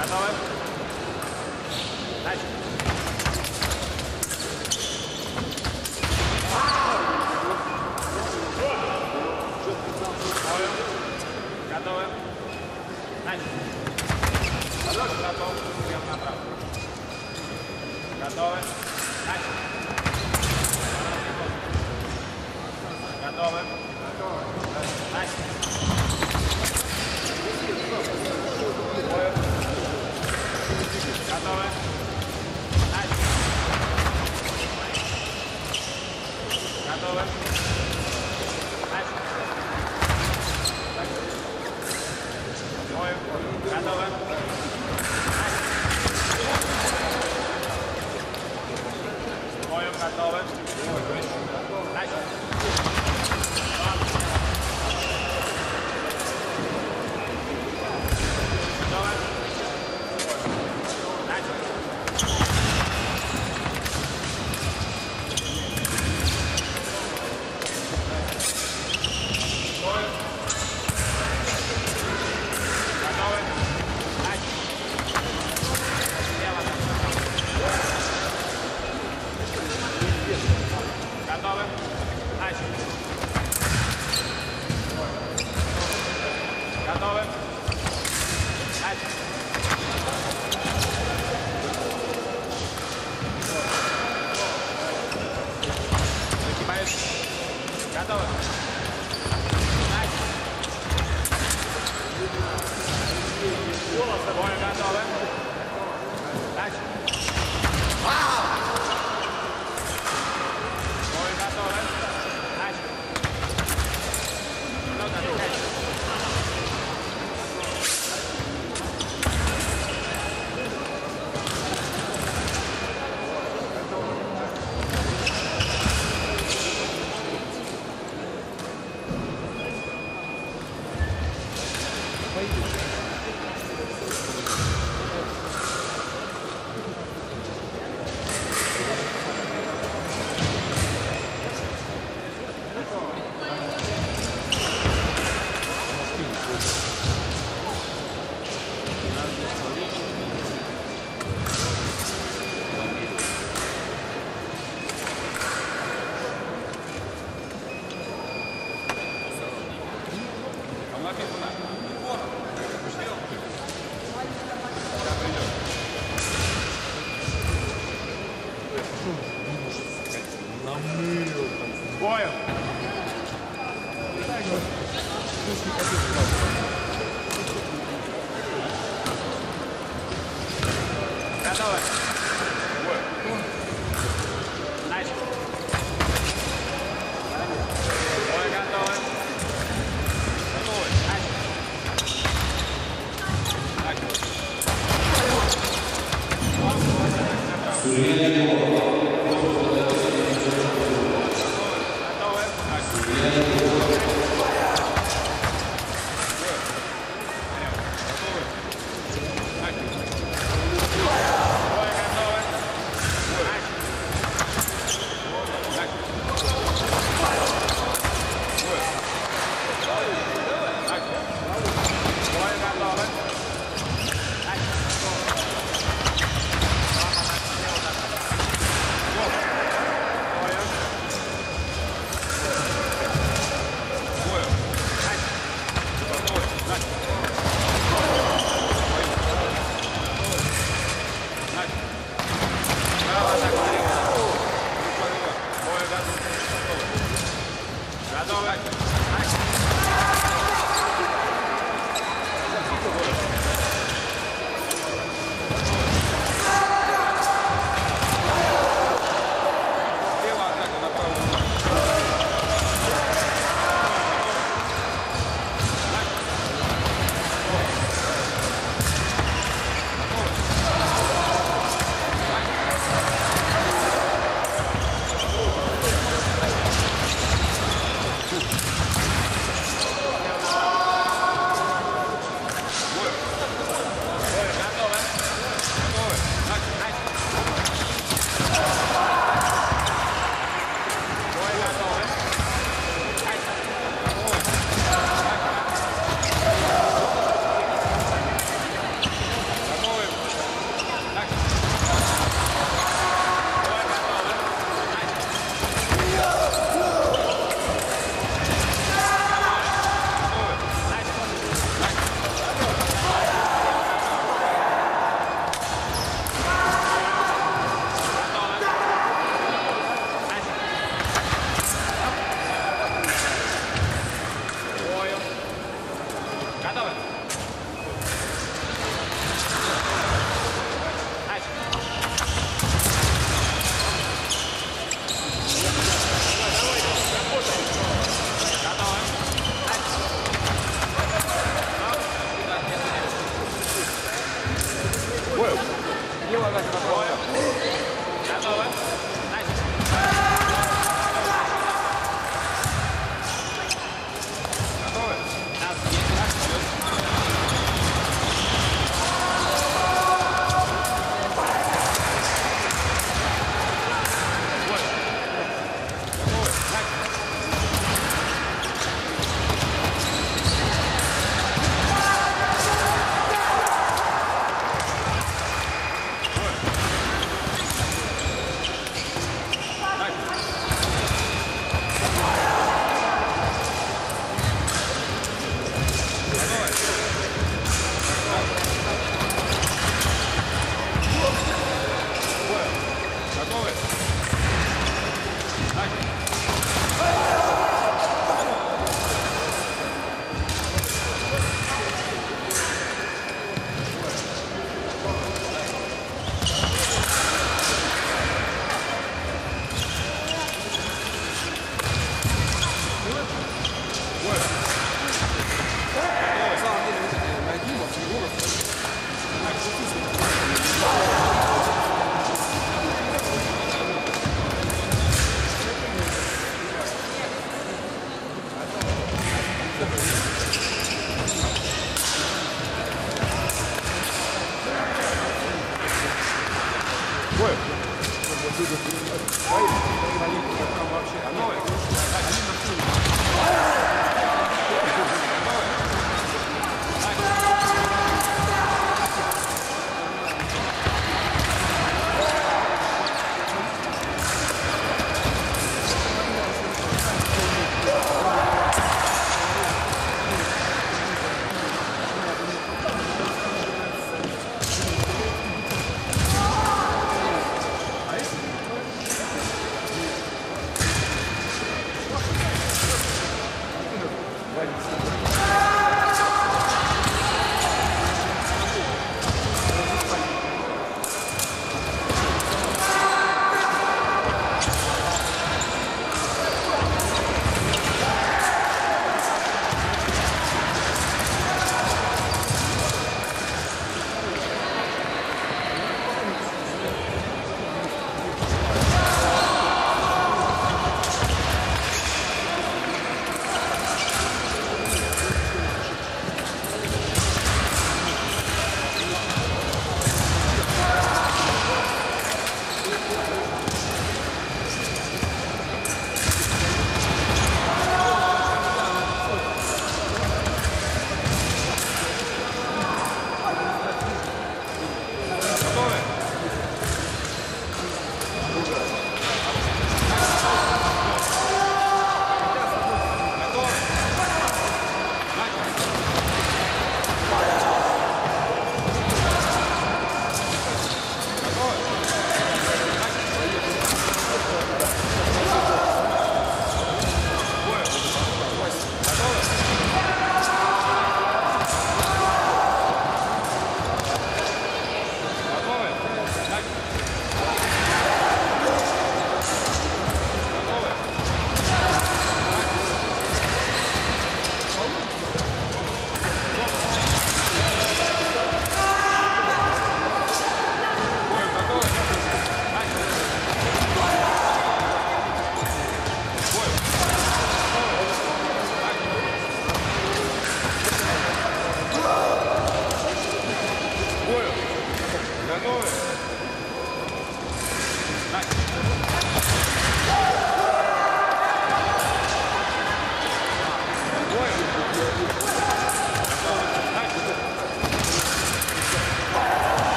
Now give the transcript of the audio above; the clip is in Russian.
Готовы? Начали. Готовы? Начали. Подошва готов. Прием направо. Готовы? Начали. Готовы? Готовы. Начали. Готовы. Готовы. Boyle. Thank you.